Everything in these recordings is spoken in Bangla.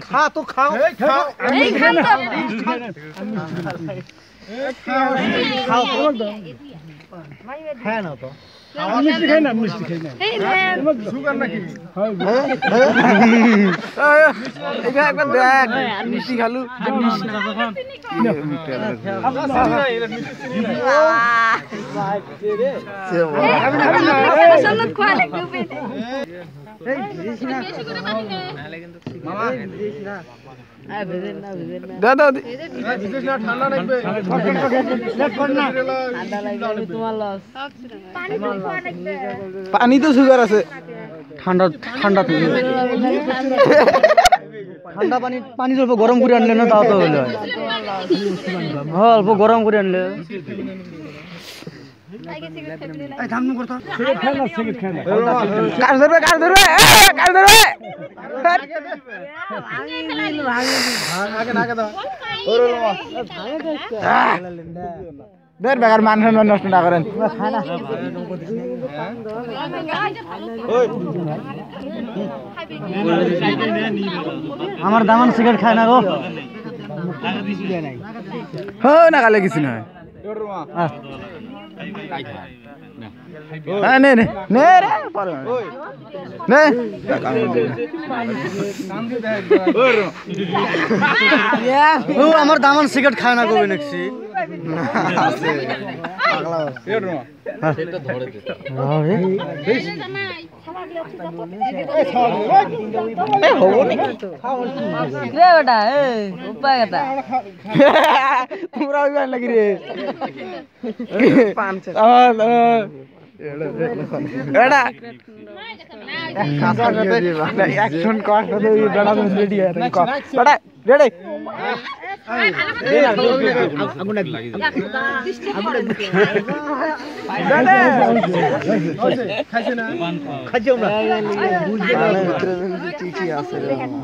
খা তো খাও এই খান তো খাও হ্যাঁ না তো মিষ্টি খাই না মিষ্টি খাই না। এই নেন এটা একবার দেখ মিষ্টি খালু। আসলে লাগবে। দাদা ঠান্ডা লাগবে। পানি তো সুগার আছে ঠান্ডা ঠান্ডা ঠান্ডা পানি পানি অল্প গরম করে আনলে না তাও তো হলো হ্যাঁ। অল্প গরম করে আনলে। কার ধরবে কার ধরবে কার ধরবে ধর বেকার মান সম্মান নষ্ট না করেন। আমার দামান সিগারেট খায় না গো। হো না, কালে কিছু নয়। আমার দামান সিগারেট খায় না কবে দেখছি তোমরা ওই গান লাগি রে আমার এটা অ্যাকশন কর তো এই বড়া में रेडी है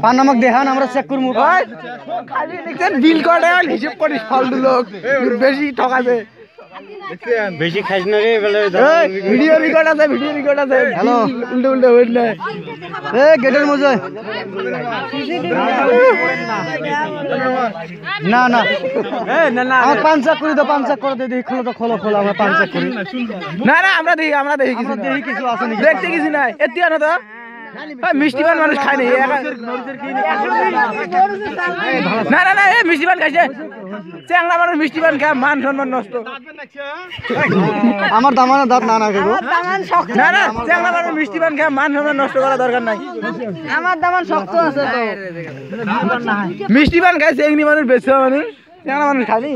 পান নামক দেখান আমরা চেক করব বিল করে হিসেব করিস ফালতু লোক। বেশি ঠকাবে বেশি খাইছ না রে বলে ভিডিও রেকর্ড আছে ভিডিও রেকর্ড আছে। হ্যালো। উল্টো উল্টো উল্টো এ গেটের মজা না না। আমার পান চেক করে দাও পান চেক করে দে দেখি খোলো তো খোলো খোলো আমরা পান চেক করি। না না আমরা দেখি আমরা দেখি কিছু। আমরা দেখি কিছু আছে নাকি? দেখতে কিছু নাই। এতিয়া না তো। মিষ্টি পান মানুষ খায় না। না না না মিষ্টি পান খাইছে। চ্যাংলা মানুষ মিষ্টি পান খায় মান সম্মান নষ্ট। আমার দামানের দাঁত না না না না চ্যাংলা মানুষ মিষ্টি পান খায় মান সম্মান নষ্ট করা দরকার নাই। আমার দামান শক্ত আছে মিষ্টি পান খায় চেংনি মানুষ বেশি মানুষ। চ্যাংলা মানুষ খায়নি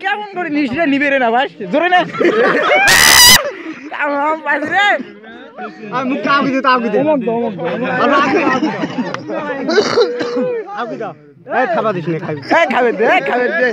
কেমন করে নিবে রে না ভাই? জোরে না। আমি মুখ আবি দিতে আবি দিতে এমাক দাও এমাক দাও। এই খাবা দিস নে খাবি এই খাবে দে এই খাবে দে।